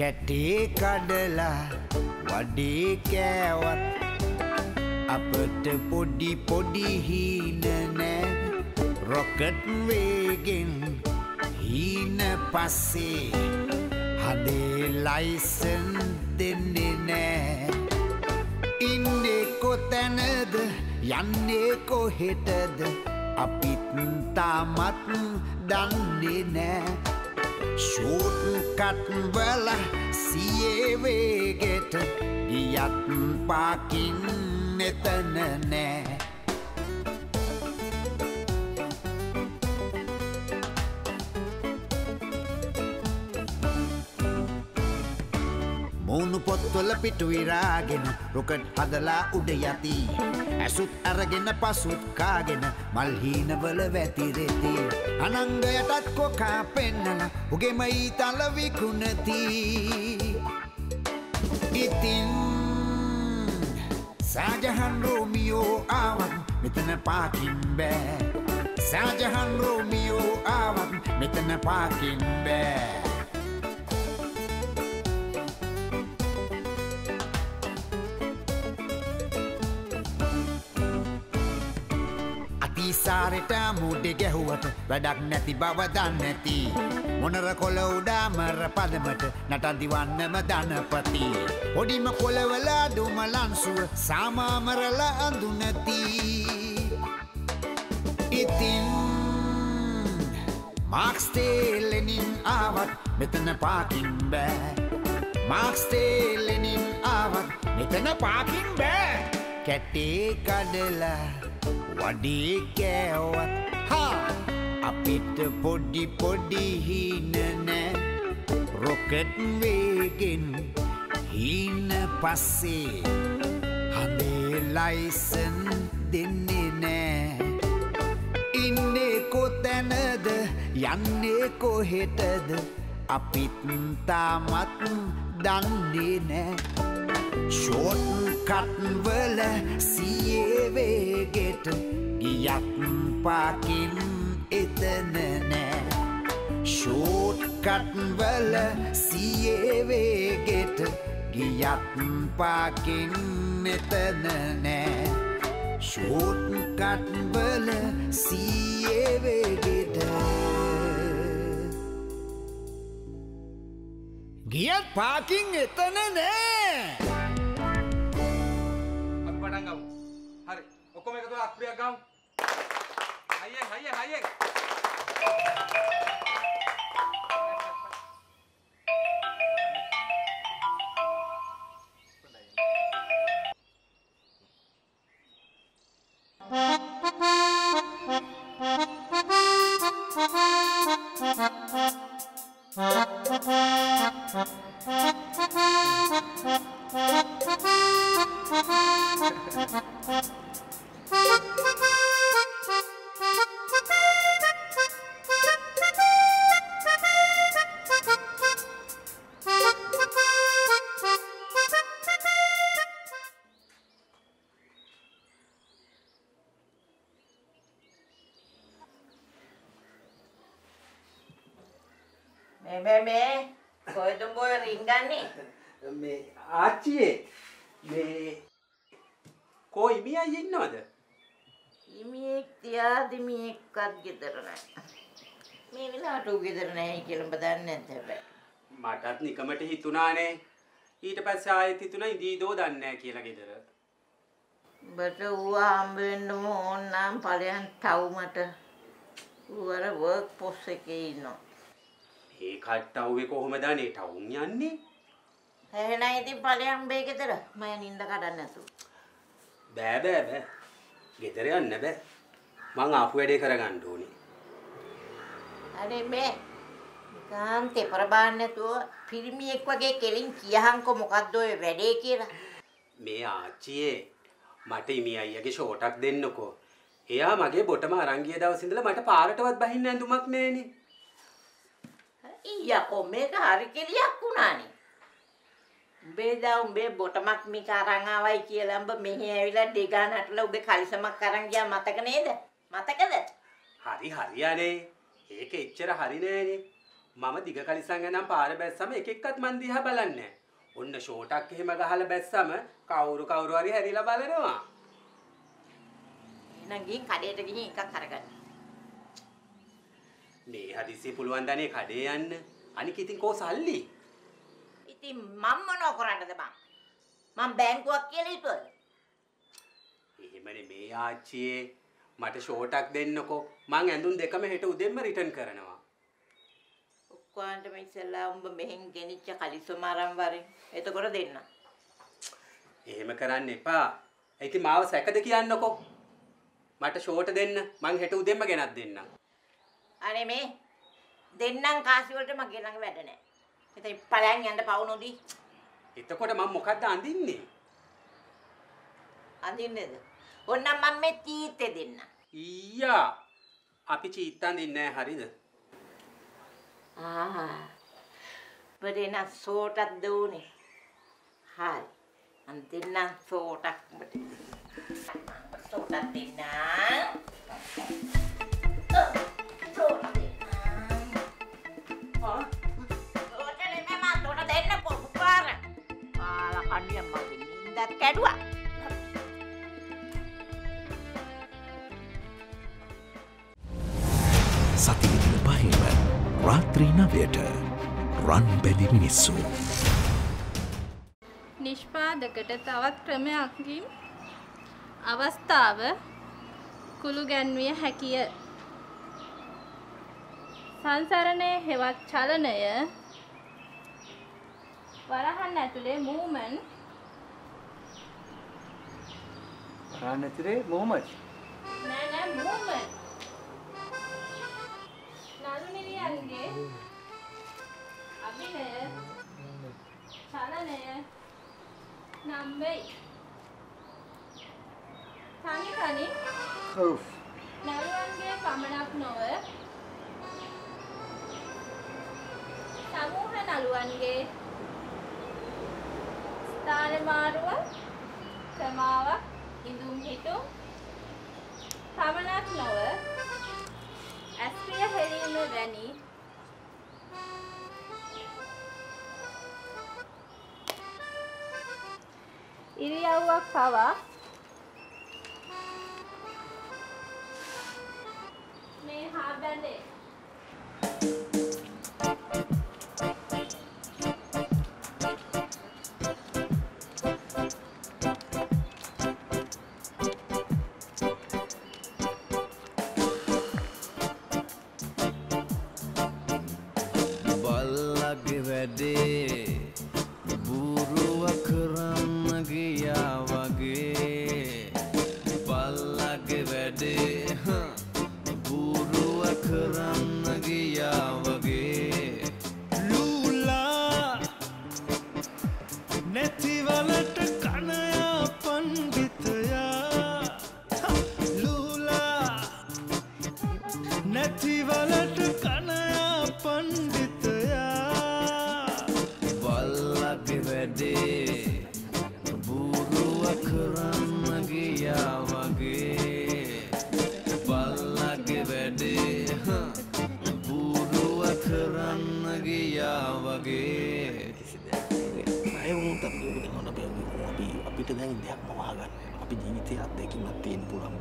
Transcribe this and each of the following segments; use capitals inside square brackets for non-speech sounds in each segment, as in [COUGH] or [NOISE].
කැටේ කඩලා වඩේ කෑවත් අපට පොඩි පොඩි හීන නෑ. රොකට් වේගෙන් හීන පස්සේ හදේ ලයිසන් දෙන්නේ නෑ. ඉන්නේ කොතැනද යන්නේ කොහෙටද? අපිත් තාමත් දන්නේ නෑ. ෂූට් කට්වල සියවේගෙට ගියත් පාකින් එතන නෑ. මූුණු පිටු විරාගෙන රොකට් හදලා උඩ යති. ඇසුත් අරගෙන පසුත් කාගෙන මල්හීනවල වැතිරෙති. අනංගයටත් කොකා පෙන්නල උගෙම ඊතල විකුණති. ඉතින් සාජහන් රෝමියෝ ආවත් මෙතන පාකින් බෑ. සාජහන් රෝමියෝ ආවත් මෙතන පාකින් බෑ. අතිසාරෙට මුඩෙ ගැහුවට වැඩක් නැති බව දන්නැති. මොනර කොල උඩාමර පදමට නටදිවන්නම ධනපති. පොඩිම කොලවලා දුමලන්සුව සාමාමරල අඳුනති. ඉතින් මාක්ස්ටේලෙනින් ආවත් මෙතන පාකින් බෑ. මාක්ස්ටේලෙනින් ආවත් මෙතන පාකින් බෑ. කැටේ කඩලා වඩේ කෑවත්. හා අපිට පොඩි පොඩි හීන නෑ. රොකට් වේගෙන් හීන පස්සේ හඳේ ලයිසන් දෙන්නේ නෑ. ඉන්නේ කොතැනද යන්නේ කොහෙටද? අපිත් තාමත් දන්නේ නෑ. ෂෝට් කට්වල සියවේගෙට ගියත් පාකින් එතන නෑ. ෂෝට් කට්වල සියවේගෙට ගියත් පාකින් එතන නෑ. ෂෝට් කට්වල සියවේගෙට ගියත් පාකින් එතන නෑ. ඔක්කොම එකතු වෙලා අක්‍රියක් ගමු. හයියෙන් හයියෙන් හයියෙන්. මේ මේ කොහෙද බොය රින්ගන්නේ? මේ ආච්චියේ මේ කෝ ඉමියයි ඉන්නවද? ඉමියෙක් තියාදි මියෙක්වත් ගෙදර නැහැ. මේ වෙලාවට ඌ ගෙදර නැහැ කියලා ඔබ දන්නේ නැද්ද හැබැයි? මටත් නිකමට හිතුණානේ. ඊට පස්සේ ආයෙත් හිතුණා ඉදීදෝ දන්නේ නැහැ කියලා ගෙදර. බට ඌ හම්බ වෙන්න ඕන නම් ඵලයන් ටවුමට ඌ අර වර්ක් පොස් එකේ ඉන්නවා. ඒ කට්ටව්වේ කොහොමද අනේ ටවුන් යන්නේ? එහෙනම් ඉතින් ඵලයන් බේ ගෙදර. මම නින්ද කඩන්න නැතු. බෑ බෑ බෑ. ගෙදර යන්න බෑ. මං ආපු වැඩේ කරගන්න ඕනේ. අනේ මේ කාන්තේ ප්‍රබාන්න නැතුව පිරිමියෙක් වගේ කෙලින් කියහන්කො මොකද්ද ඔය වැඩේ කියලා. මේ ආච්චියේ මට ඉමි අයියගේ ෂෝටක් දෙන්නකෝ. එයා මගේ බොටම අරන් ගිය දවස් ඉඳලා මට පාරටවත් බහින්න ඇඳුමක් නැහනේ. ඊයකෝ මේක හරි කෙලියක් වුණානේ. උඹේ දා උඹේ බොටමක් මේක අරන් ආවයි කියලා උඹ මෙහි ඇවිල්ලා ඩෙගා නටලා උඹේ කලිසමක් අරන් ගියා මතක නේද? මතකද? හරි හරි අනේ. ඒක එච්චර හරි නෑනේ. මම දිග කලිසම් ගනම් පාර බැස්සම එක එක්කත් මන් දිහා බලන්නේ. ඔන්න ෂෝටක් එහෙම ගහලා බැස්සම කවුරු කවුරු හරි හැරිලා බලනවා. එහෙනම් ගිහින් කඩේට ගිහින් එකක් අරගන්න. මේ හදිස්සිය පුළුවන් දනේ කඩේ යන්න. අනික ඉතින් කෝ සල්ලි? ඉතින් මම මොනව කරන්නද බං? මම බැංකුවක් කියලා හිතුවද? එහෙමනේ මේ ආච්චියේ මට ෂෝටක් දෙන්නකෝ. මං ඇඳුම් දෙකම හෙට උදෙන්ම රිටර්න් කරනවා. ඔක්කොන්ටම ඉස්සෙල්ලා උඹ මෙහෙන් ගෙනිච්ච කලිසම අරන් වරෙන්. එතකොට දෙන්න. එහෙම කරන්න එපා. ඉතින් මාව සැකද කියන්නකෝ. මට ෂෝට දෙන්න. මං හෙට උදෙන්ම ගෙනත් දෙන්නම්. අනේ මේ දෙන්නම් කාසි වලට මගේ ළඟ වැඩ නැහැ. ඉතින් පලයන් යන්න පවු නොදී එතකොට මම මොකද්ද අඳින්නේ? අඳින්නේද? ඕන්නම් මම මේ තීත්තේ දෙන්න. ඊයා අපි චීත් අඳින්නේ නැහැ හරිද? ආ. බරේන සෝටක් දෝනේ. හරි. මම දෙන්නම් සෝටක් උඹට. සෝටක් දෙන්න. සෝට නින්දත් කැඩුවා. සතිවිදින පහේම රාත්‍රී නවයට රන් බැලි මිනිස්සු. නිෂ්පාදකට තවත් ක්‍රමයක්කින් අවස්ථාව කුළු ගැන්විය හැකිය. සංසරණය හෙවත් චලනය වරහන් ඇතුළේ මූමන් රාන්න ඇතුලේ මොහොමඩ් නෑ නෑ මූමන් නළු නිලියන්ගේ අභිනය. චලනය. නම් වෙයි. තනි තනි. ඔව්. නළුවන්ගේ පමණක් නොව සමූහ නළුවන්ගේ ස්ථාන මාරුව ක්‍රමාවක් ඉඳුම් හිටුම් පමණක් නොව ඇස්පිය හෙරීම වැනි ඉරියව්වක් පවා මේ හා බැඳේ. අත්දැකිමත් තියෙන්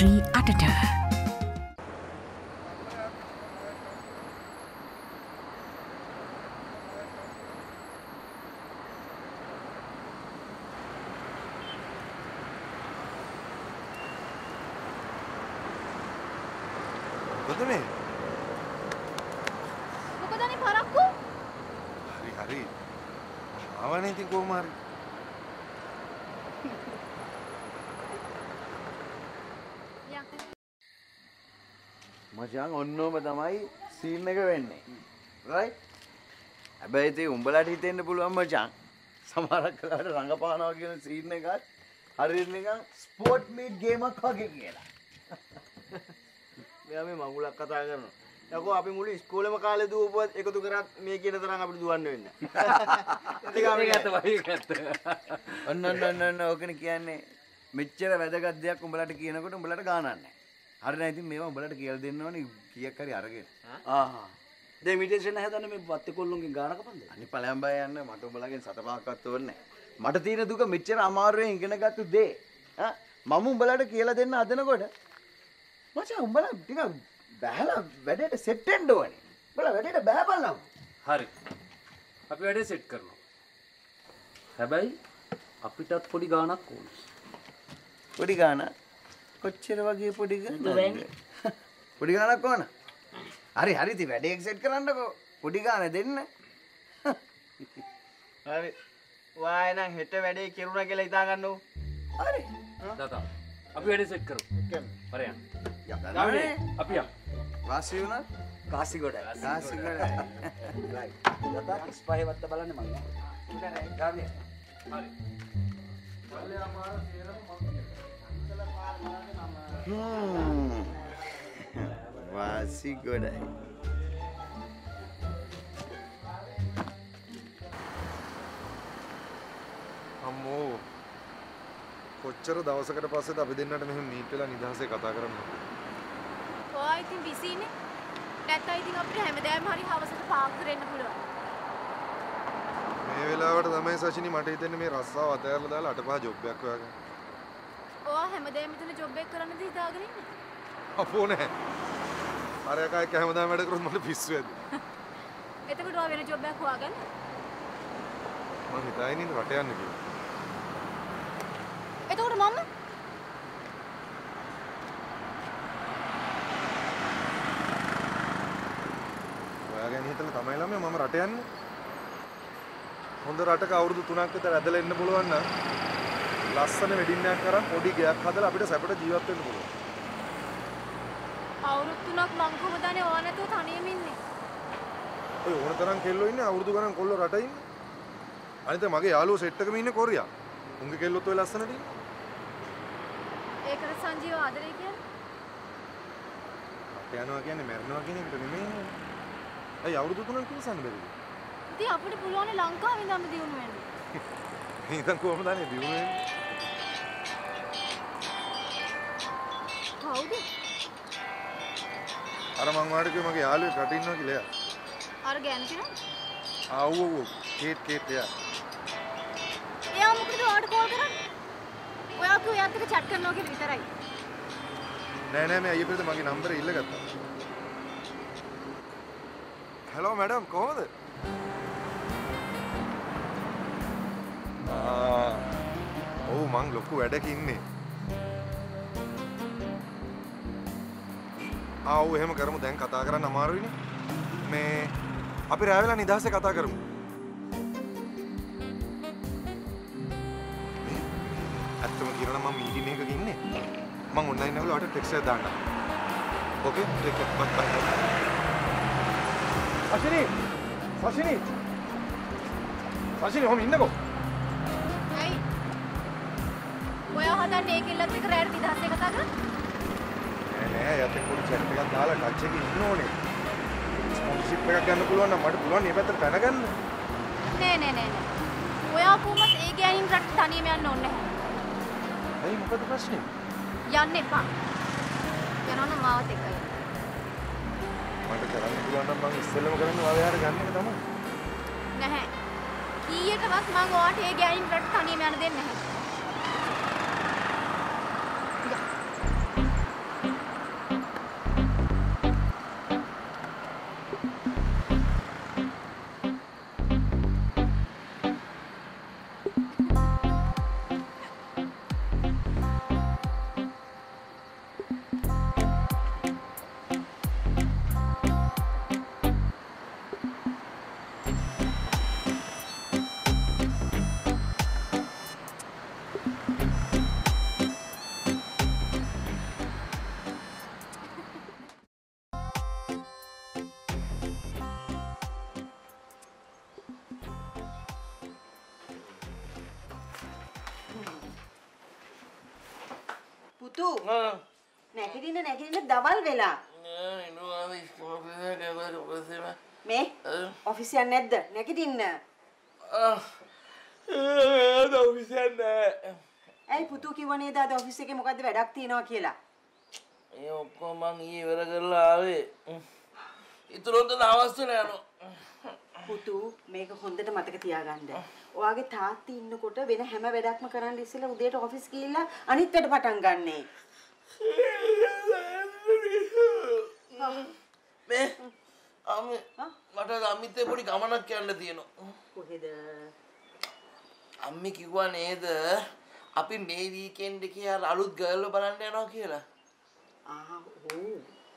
රාත්‍රී අටට මොකද මේ මොකදනි පරක්කු? හරි හරි ආවනේ ඉතින් කොහොම හරි යක්. මචං ඔන්නෝම තමයි සීන් එක වෙන්නේ. රයි හැබැයි ඉතින් උඹලට හිතෙන්න පුළුවන් මචන් සමහරක් කලාට රඟපානවා කියන සීන් එකත් හරියට නිකන් ස්පෝර්ට් මීට් ගේමක් වගේ කියලා. මෙයා මේ මඟුලක් කතා කරනවා. යකෝ අපි මුළු ඉස්කෝලේම කාලේ දුවපුවත් එකතු කරත් මේ කියන තරම් අපිට දුවන්න වෙන්නේ. [LAUGHS] ඔන්න ඔන්න ඔන්න ඔන්න ඕකනේ කියන්නේ මෙච්චර වැදගත් දෙයක් උඹලට කියනකොට උඹලට ගානක් නැහැ. හරිනේ ඉතින් මේවා උඹලට කියලා දෙන්න ඕනේ කීයක් හරි අරගෙන. ආහා දැන් ඉමිටේෂන් හදන්න මේ වත්තේ කොල්ලොන්ගෙන් ගානක පන්ද අනිත් ඵලයන් බය යන්න මට උඹලගෙන් සත පහක්වත් ඕනේ. මට තියෙන දුක මෙච්චර අමාරුවෙන් ඉගෙනගත්තු දේ. ඈ මම උඹලට කියලා දෙන්න හදනකොට මචං උඹලා ටිකක් බහැලා වැඩේට සෙට් වෙන්න ඕනේ. උඹලා වැඩේට බහැපල්ලා. හරි අපි වැඩේ සෙට් කරනවා හැබැයි අපිටත් පොඩි ගානක් ඕන පොඩි ගාන කොච්චර වගේ පොඩි? පොඩි ගානක් ඕන. හරි හරි ඉතින් වැඩේ එක්සෙට් කරන්නකෝ. පොඩි ගාන දෙන්න. හරි. ඔයා එනම් හෙට වැඩේ කෙරුණා කියලා හිතා ගන්නෝ. හරි. තාතා අපි වැඩේ සෙට් කරමු පරයන් ගානේ අපි යමු වාසි වුණා? කාසි ගොඩයි කාසි ගොඩයි. දතා ස්පහේ වත්ත බලන්න මම ගානේ හ්ම්. වාසි ගොඩයි. අම්මෝ කොච්චර දවසකට පස්සෙද අපි දෙන්නට මෙහෙම මීට් වෙලා නිදහසේ කතා කරන්න ඔයා ඉතින් බිසිනේ. නැත්නම් ඉතින් අපිට හැමදාම හරි හවසට පාක් කරන්න පුළුවන්. මේ වෙලාවට තමයි සචිනි මට හිතෙන්නේ මේ රස්සාව අතහැරලා දාලා අටපහ ජොබ් එකක් හොයාගන්න. ඔයා හැමදාම මෙතන ජොබ් එක කරන්නද හිතාගෙන ඉන්නේ? අපෝ නැහැ. අර එකා එක්ක හැමදාම වැඩ කරොත් මට පිස්සු ඇද. [LAUGHS] එතකොට ඔයා වෙන ජොබ් එකක් හොයාගන්න. මම හිතාගෙන ඉන්නේ රට යන්න කියලා. එතකොට මම ඔයා ගැන හිතලා තමයි ළමයා මම රට යන්නේ. හොඳ රටක අවුරුදු 3ක් විතර ඇදලා ඉන්න පුළුවන් නම් ලස්සන වෙඩින් එකක් කරන් පොඩි ගයක් හදලා අපිට සැපට ජීවත් වෙන්න පුළුවන්. අවුරුදු තුනක් මං කොහොමදනේ ඔයා නැතුව තනියම ඉන්නේ? ඔය ඕන තරම් කෙල්ලෝ ඉන්නේ අවුරුදු ගණන් කොල්ලෝ රට ඉන්නේ. අනිත මගේ යාළුවෝ සෙට් එකම ඉන්නේ කොරියා. උන්ගේ කෙල්ලොත් ඔය ලස්සනට ඉන්නේ. ඒකට සංජීව ආදරේ කියන්නේ? රට යනවා කියන්නේ මැරෙනවා කියන එකට නෙමෙයි. ඇයි අවුරුදු තුනක් ඉවසන්න බැරිද? ඉතින් අපිට පුළුවන් ලංකාවේ ඉඳන්ම දිනු වෙන්න. [LAUGHS] ඉතින් කොහොමද අනේ දියුණු වෙන්නේ? අර මං වාට කිව්ව මගේ යාළුවෙක් රට ඉන්නවා කියලා එයා. අර ගෑනු කෙනා? ආ ඔව් ඔව්. කේට් කේට් එයා. එයා මොකද ඔයාට කෝල් කරන්නේ? ඔයා කිව්ව එයාත් එක්ක chat කරනවා කියලා විතරයි. නෑ නෑ මේ අයියා පිළිද මගේ නම්බරේ ඉල්ලගත්තා. හලෝ මැඩම් කොහොමද? ආ ඔව් මං ලොකු වැඩක ඉන්නේ. ආ ඔව් එහෙම කරමු දැන් කතා කරන්න අමාරුයිනේ. මේ අපි රෑ වෙලා නිදහසේ කතා කරමු. ඇත්තම කියනවා මම මීටින් එකක ඉන්නේ. මම ඔන්ලයින් එකවල ඔයාලට ටෙක්ස්ට් එකක් දාන්නම්. ඕකේ ටේක් කෙයාර් බයි බයි. සශිනි සශිනි සශිනි ඔහම ඉන්නකෝ. ඇයි? ඔයා හදන්නේ ඒ කෙල්ලත් එක්ක රැයට නිදහසේ කතා කරන්නේ? නෑ නෑ යත් පොඩි චැට් එකක් දාලා ටච් එකේ ඉන්න ඕනේ. ස්පොන්සර්ෂිප් එකක් ගන්න පුළුවන් නම් මට පුළුවන් මේ පැත්තට පැනගන්න. නෑ නෑ නෑ නෑ. ඔයා කොහොමද ඒ ගෑනින් රට තනියම යන්න ඕනේ නැහැ. ඇයි මොකද ප්‍රශ්නේ? යන්න එපා. යනවා නම් මාවත් එක්කයි. මට කරන්න පුළුවන් නම් මම ඉස්සෙල්ලම කරන්නේ ඔයාලා යාර ගන්න එක තමයි. නැහැ. කීයටවත් මම ඔයාට ඒ ගෑනින් රට තනියම යන්න දෙන්නේ නැහැ. නැගිටින්න නැගිටින්න දවල් වෙලා. මේ? ඔෆිස් යන්නේ නැද්ද? නැගිටින්න. ඇයි පුතු කිව්ව නේද අද ඔෆිස් එකේ මොකද්ද වැඩක් තියෙනවා කියලා? ඒ ඔක්කොම මං ඊයේ ඉවර කරලා ආවේ. ඉතුරුන්ට නවස්සන යනවා පුතු මේක හොඳට මතක තියාගන්න. ඔයාගේ තාත්ති ඉන්නකොට වෙන හැම වැඩක්ම කරන්න ඉස්සෙල්ලා උදේට ඔෆිස් ගිහිල්ලා අනිත් වැඩ පටන් ගන්නනේ. [LAUGHS] මේ මට අමිතේ පොඩි ගමනක් යන්න තියෙනවා කොහෙද? අම්මි කිව්වා නේද අපි මේ වීකෙන්ඩ් එකේ අර අලුත් ගර්ල් බලන්න යනවා කියලා ආ ඔව්.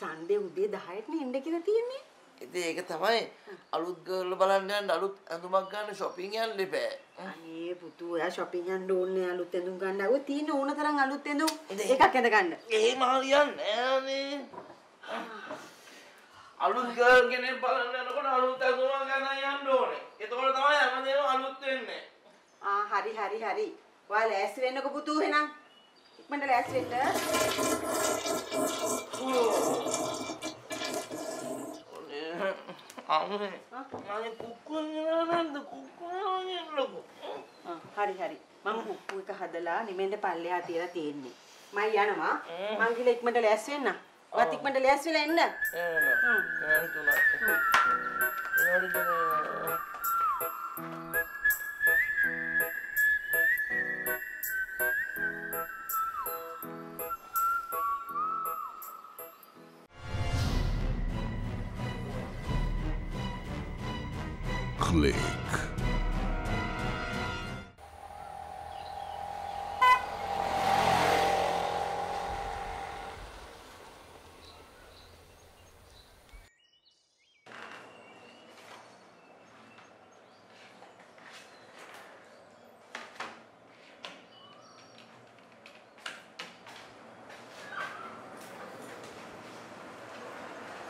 සන්ඩේ උදේ 10ට නේ එන්න කියලා තියෙන්නේ. ඉතින් ඒක තමයි අලුත් ගර්ල් බලන්න යන්න අලුත් ඇඳුමක් ගන්න shopping යන්න එපා අනේ පුතු ඔයා shopping යන්න ඕනේ අලුත් ඇඳුම් ගන්න. ඔය තියෙන ඕන තරම් අලුත් ඇඳුම් එකක් ඇඳ ගන්න. එහෙම හරියන්නේ නෑනේ අලුත් ගර්ල් කෙනෙක් බලන්න යනකොට අලුත් ඇඳුමක් ගන්න යන්න ඕනේ එතකොට තමයි හැමදේම අලුත් වෙන්නේ ආ හරි හරි හරි. ඔයා ලෑස්ති වෙන්නකෝ පුතු එහෙනම්. ඉක්මනට ලෑස්ති වෙන්න. අම්මේ මගේ කුක්කුවෙන් නේද එන්නකෝ ආ, හරි හරි. මම කුක්කු එක හදලා නිමෙන්ද පල්ලෙහා තියලා තියෙන්නේ. මම යනවා. මං ගිහලා ඉක්මනට ලෑස්ති වෙන්න. ඔයත් ඉක්මනට ලෑස්ති වෙලා එන්න. එහෙම තුනක් Click.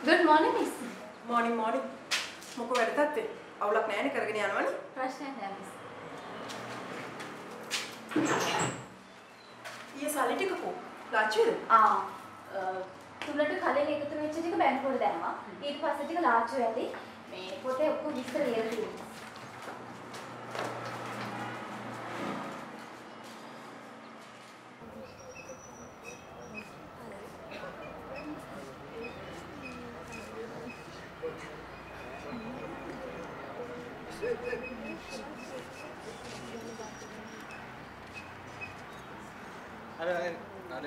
Good morning miss. මෝනිින් මෝනි මොක වැඩතත්වේ අවුලක් නෑන කරගෙන යනවන. ප්‍රශ්නයක් නෑ මිස් ඒ සල්ලි ටිකකෝ ලාච්චිද ආ. තුලට කලින් එකතු වෙච්ච ටික බැංකුවල දැම්මා. ඊට පස්සේ ටික ලාච්චු ඇති මේ පොතේ ඔක්කොම විස්තර ලියලා තියෙනවා අර අර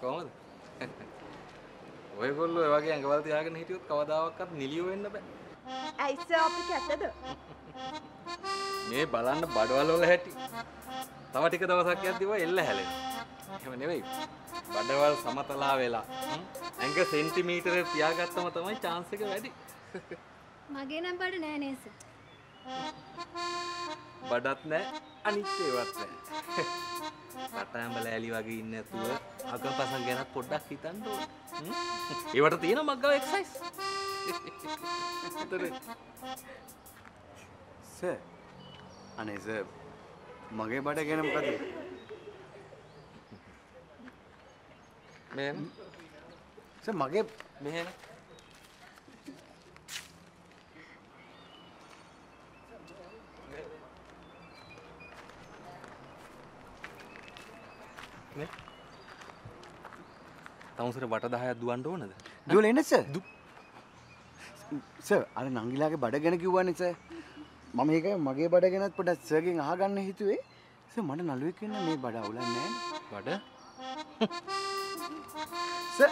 කොහමද? ඔයගොල්ලෝ ඒ වගේ ඇඟවල් තියාගෙන හිටියොත් කවදාවත් නිලියෝ වෙන්න බෑ. ඇයිස අපි කැතද? මේ බලන්න බඩවල් වල හැටි. තව ටික දවසක් යද්දි ඔය එල්ල හැලෙනවා එහෙම නෙවෙයි. බඩවල් සමතලා වෙලා? ඇඟ සෙන්ටිමීටර තියාගත්තම තමයි chance එක වැඩි. මගේ නම් බඩ නෑ නේස බඩත් නෑ අනිත් ඒවත් නෑ. රටාඹල ඇලි වගේ ඉන්න ඇතුව අකපසන් ගැනත් පොඩ්ඩක් හිතන්න ඕන? ඒවට තියෙන මක්ගව එක්සයිස් සර්. අනේ සර් මගේ බඩ ගැන මොකද? මෙහෙම. සර් මගේ මෙහෙම මේ? තමුසර බට දහයක් දුවන්ට ඕනද? දුවල එන්න සර් සර් අර නංගිලාගේ බඩ ගැන කිව්වනේ සර් මම ඒක මගේ බඩ ගැනත් පොඩක් සර්ගෙන් අහගන්න හිතුවේ. සර් මට නළුවෙක් වෙන්න මේ බඩ අවුලක් නැහැ. බඩ? සර්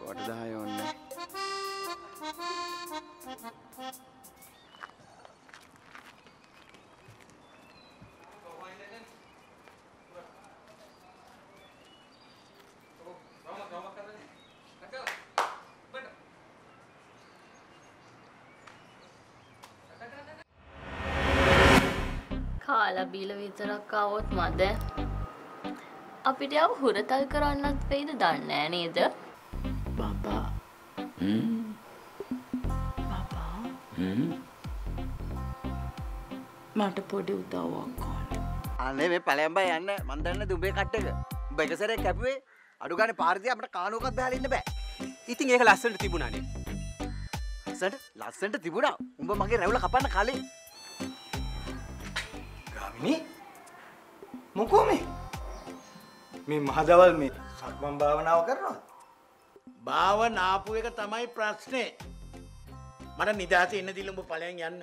කොට දහය ඕන්නේ කාලා බීල විතරක් ආවොත් මද? අපිට යව හුරතල් කරන්නත් වෙයිද දන්නේ නෑ නේද? බබා. මට පොඩි උදව්වක් අනේ මේ පලයම්බයි යන්න. මන් දන්න දුබේ කට්ටක උඹ එක සැරයක් කැපුවේ? අඩු ගානේ පාරදී අපිට කානුවකත් බහලා ඉන්න බෑ. ඉතින් ඒක ලස්සනට තිබුණානේ. ලස්සනට? ලස්සනට තිබුණා. උඹ මගේ රැවුල කපන්න කලින්. ගාමිනී මොකෝ මේ මේ මහදවල් මේ සක්මන් භාවනාව කරනවා භාවනාපු එක තමයි ප්‍රශ්නේ. මට නිදහස එන්න දිල උඹ පලයන් යන්න.